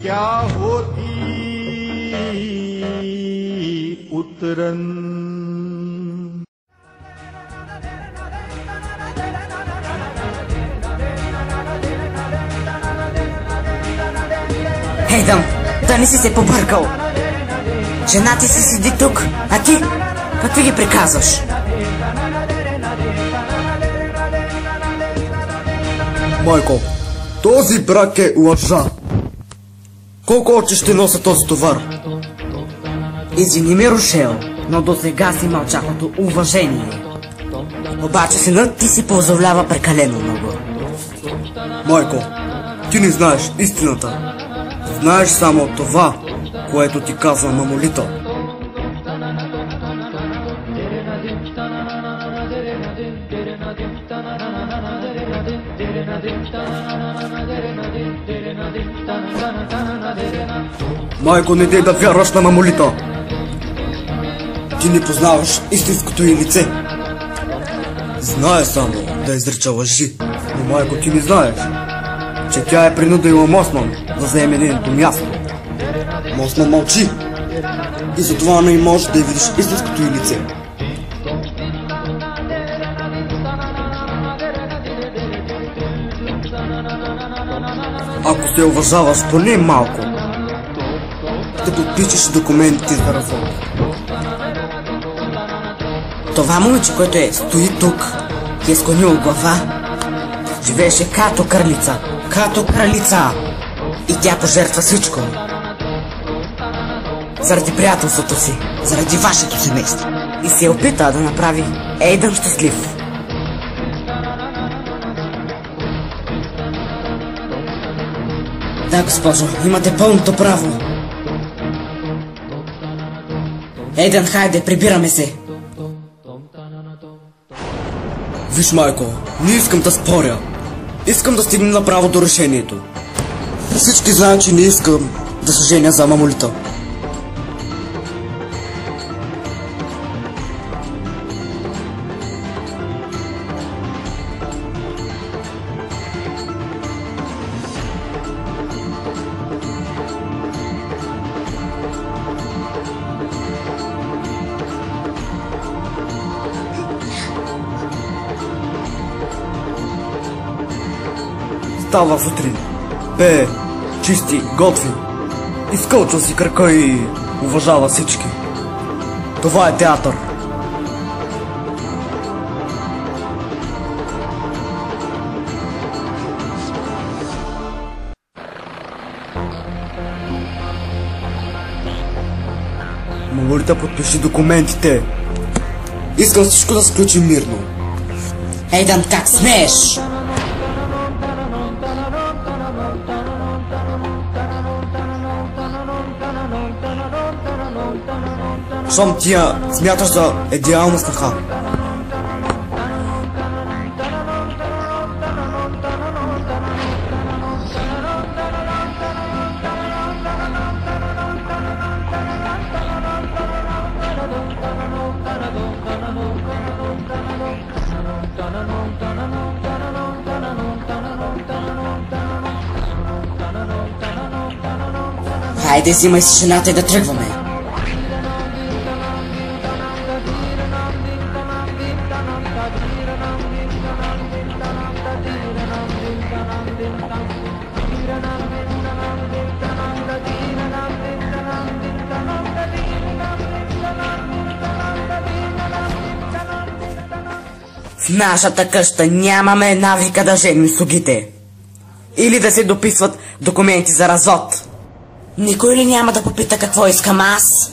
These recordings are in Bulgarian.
क्या होती उतरन Хейдъм, да не си се побъркал. Жена ти си седи тук, а ти какви ги приказваш? Майко, този брак е лъжа. Колко очи ще нося този товар? Извини ми, Рошел, но до сега си мълчах от уважение. Обаче синът ти си позволява прекалено много. Майко, ти не знаеш истината. Знаеш само това, което ти казва мамолита. Майко, не дей да вярваш на мамолита. Ти не познаваш истинското й лице. Знае само да изрича лъжи, но майко ти не знаеш, че тя е принудила Мосман да заеме нейното място. Мосман мълчи и затова не можеш да й видиш истинското й лице. Ако се уважаваш поне малко, ще подпишеш документите за развод. Това момиче, което е стои тук, ти е склонил глава, живееше като кралица, като кралица. И тя пожертва всичко. Заради приятелството си, заради вашето семейство. И се опита да направи Ейдън щастлив. Да, госпожо, имате пълното право. Ейдън, хайде, прибираме се. Виж, майко, не искам да споря. Искам да стигнем направо до решението. Всички знаят, че не искам да се женя за мамолита. Става сутрин. Пее, чисти, готви. Изкълчва си кръка и уважава всички. Това е театър. Моля да подпиши документите. Искам всичко да сключи мирно. Ейдън, как смееш? Щом ти смяташ за идеална снаха. Хайде, взимай си жената и да тръгваме. В нашата къща нямаме навика да женим слугите. Или да се дописват документи за развод. Никой ли няма да попита какво искам аз?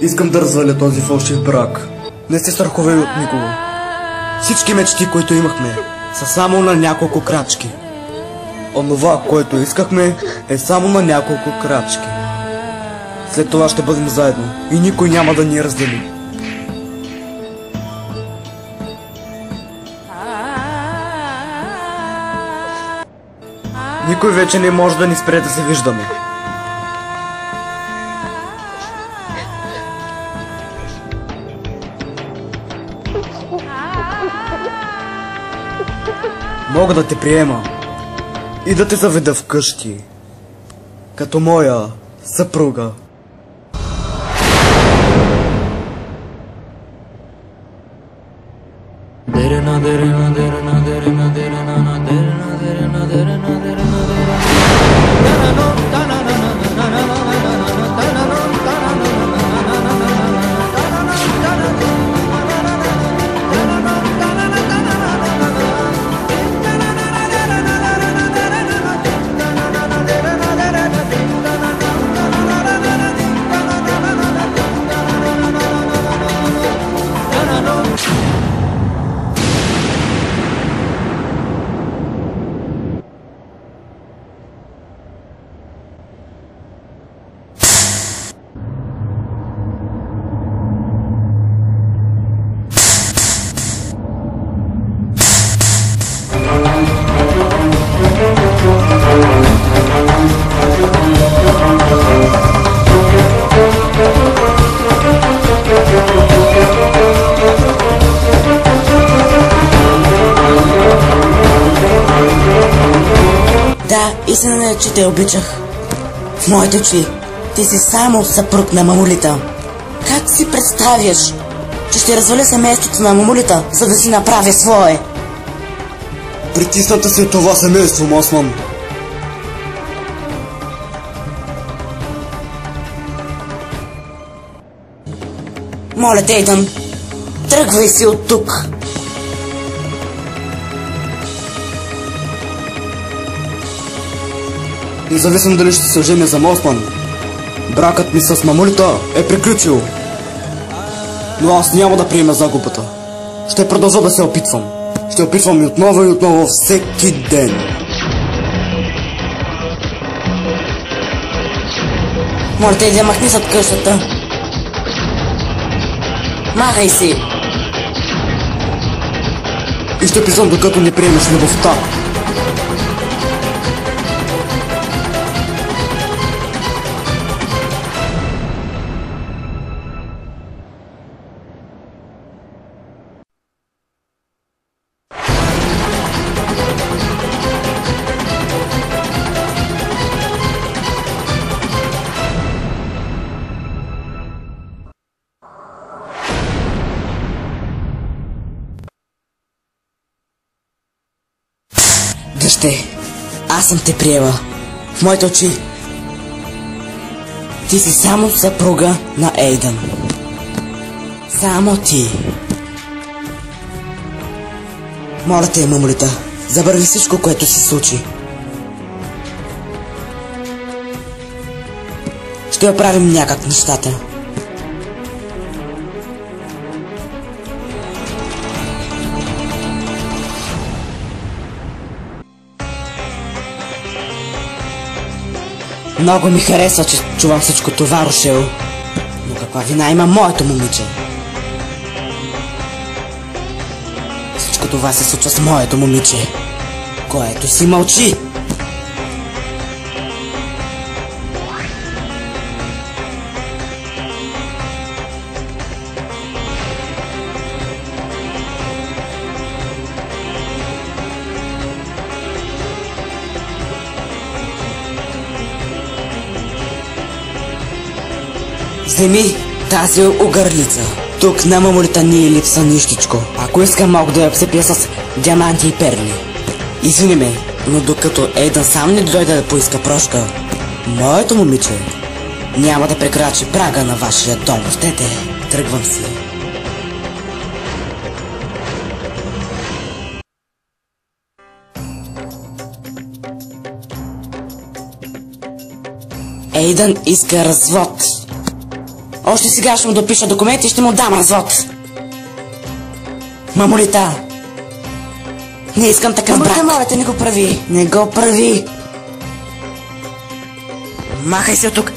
Искам да разваля този фалшив брак. Не се страхувай от никого. Всички мечти, които имахме, са само на няколко крачки. Онова, което искахме, е само на няколко крачки. След това ще бъдем заедно и никой няма да ни раздели. Никой вече не може да ни спре да се виждаме. Мога да те приема и да те заведа вкъщи, като моя съпруга. Те обичах. В моите очи ти си само съпруг на мамулита. Как си представяш, че ще разваля семейството на мамулита, за да си направя свое? Притисната от това семейство, Мосман. Моля, Дейдън, тръгвай си от тук. Независимо дали ще се женя за Мосман, бракът ми с мамулита е приключил. Но аз няма да приема загубата. Ще продължа да се опитвам. Ще опитвам и отново и отново всеки ден. Моля те да махни зад къщата. Махай си! И ще опитвам докато не приемеш любовта. Дъще, аз съм те приела. В моите очи. Ти си само съпруга на Ейдън. Само ти. Моля те, мамулита, забрави всичко, което се случи. Ще оправим някак нещата. Много ми харесва, че чувам всичко това, Рошел. Но каква вина има моето момиче? Всичко това се случва с моето момиче, което си мълчи. Вземи тази огърлица. Тук на мамулита ни е липса нищичко. Ако искам, мога да я обсепя с диаманти и перли. Извини ме, но докато Ейдън сам не дойде да поиска прошка, моето момиче няма да прекрачи прага на вашия дом. Щете, тръгвам си. Ейдън иска развод. Още сега ще му допиша документи и ще му дам развод. Мамолита! Не искам такъв брак. Мамолита, моля те, не го прави. Не го прави. Махай се от тук.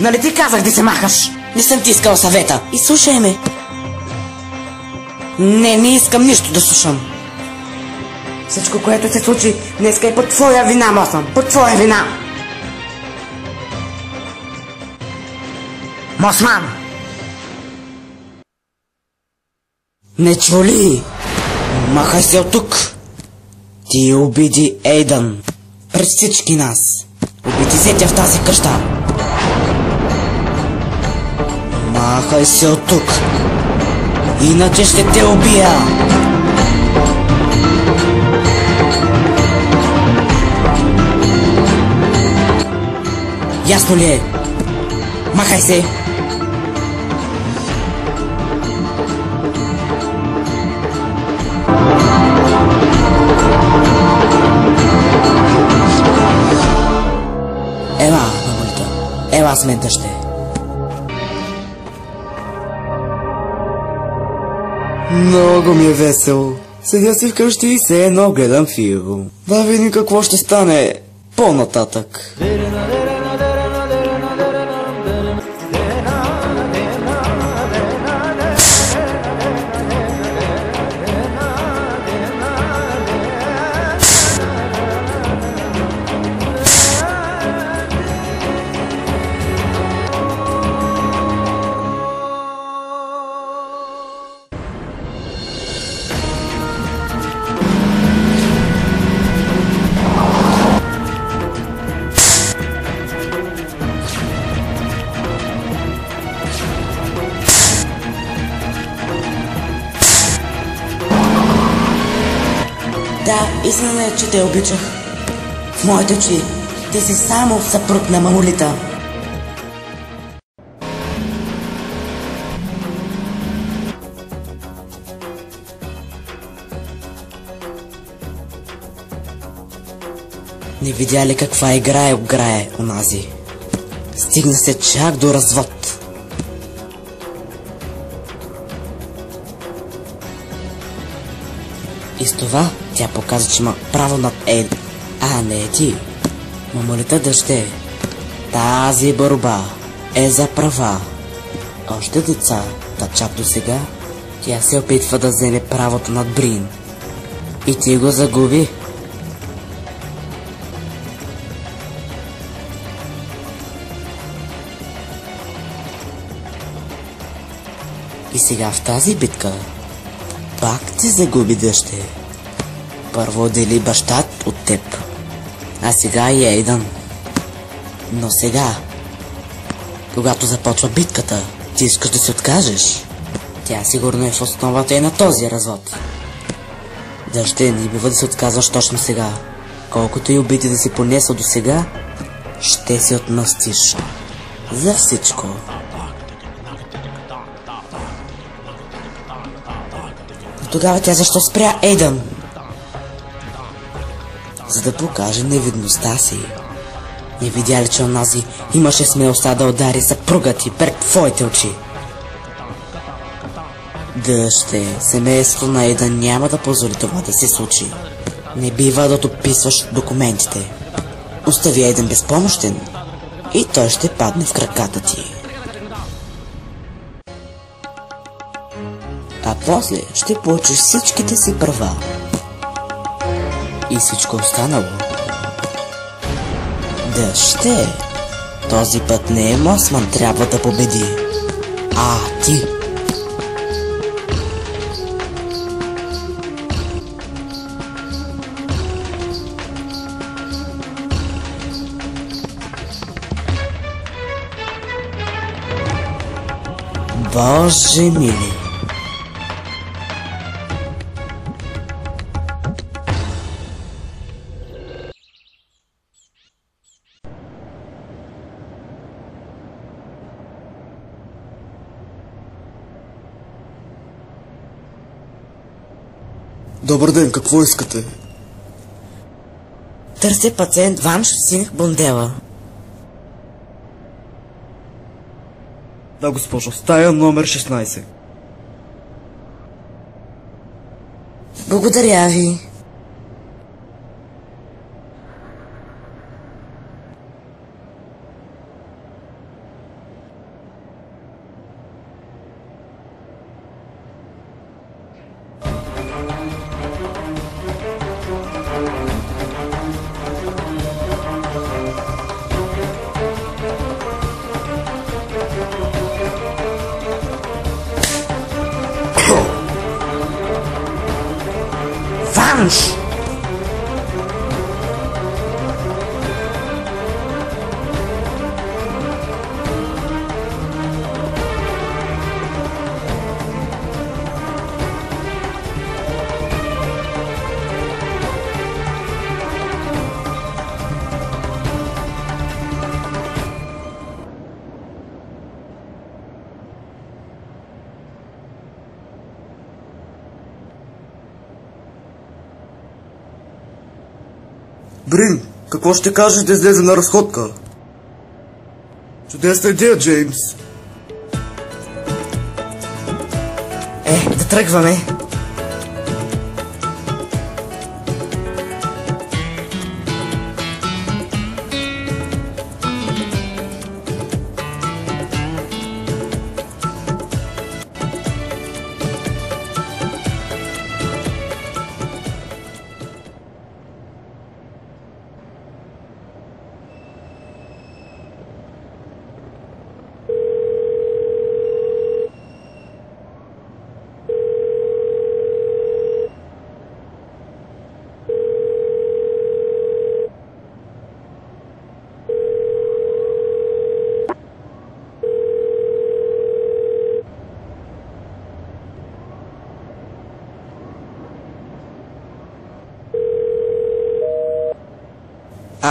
Нали ти казах да се махаш? Не съм ти искал съвета. И слушай ме. Не, не искам нищо да слушам. Всичко, което се случи, днеска е по твоя вина, Мосъм. По твоя вина. Мосман! Не чули? Махай се от тук! Ти обиди Ейдън. Пред всички нас. Обиди се тя в тази къща. Махай се от тук. Иначе ще те убия. Ясно ли е? Махай се! Ела с мен дъще. Много ми е весело. Седя си вкъщи и се едно гледам филм. Да видим какво ще стане по-нататък. Е, че те обичах. В моите очи ти си само съпруг на мамулита. Не видя ли каква игра е играе онази? Стигна се чак до развод. И с това тя показа, че има право над Ед, а не ти. Мамолита дъще. Тази борба е за права. Още деца, да чак до сега, тя се опитва да вземе правото над Брин. И ти го загуби. И сега в тази битка пак ти загуби дъще. Първо дели бащат от теб, а сега и Ейдън. Но сега, когато започва битката, ти искаш да се откажеш. Тя сигурно е в основата и на този развод. Дъще, не бива да се отказваш точно сега. Колкото и обиди да си понесъл до сега, ще се отмъстиш. За всичко. Тогава тя защо спря Ейдън? За да покаже невидността си. Не видя ли, че онази имаше смелостта да удари съпруга ти пред твоите очи? Дъще, семейство на Ейдън няма да позволи това да се случи. Не бива да дописваш документите. Остави Ейдън безпомощен и той ще падне в краката ти. А после ще получиш всичките си права. И всичко останало. Да ще. Този път не е Мосман трябва да победи, а ти. Боже мили! Какво искате? Търся пациент Ванш Синх Бондела. Да, госпожо, стая номер 16. Благодаря ви. Ванш! Брин, какво ще кажеш да излезе на разходка? Чудесна идея, Джеймс. Е, да тръгваме.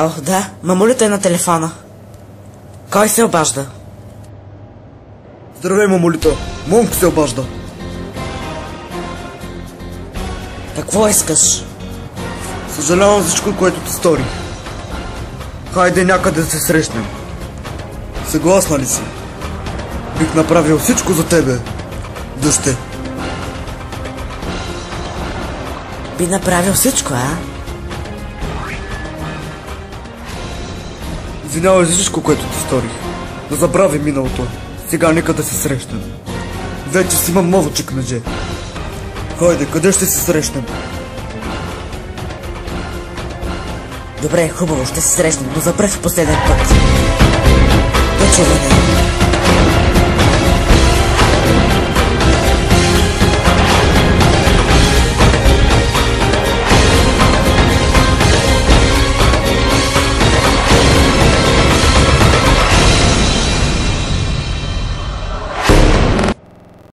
Ало, да, мамулята е на телефона. Кой се обажда? Здравей, мамолита. Монк се обажда. Какво искаш? Съжалявам за всичко, което ти стори. Хайде някъде да се срещнем. Съгласна ли си? Бих направил всичко за тебе. Дъще. Би направил всичко, а? Извинявай за всичко, което ти сторих. Да забрави миналото. Сега нека да се срещнем. Вече си имам ново чекмедже. Хайде, къде ще се срещнем? Добре, хубаво, ще се срещнем, но за пръв последен път. Чуване.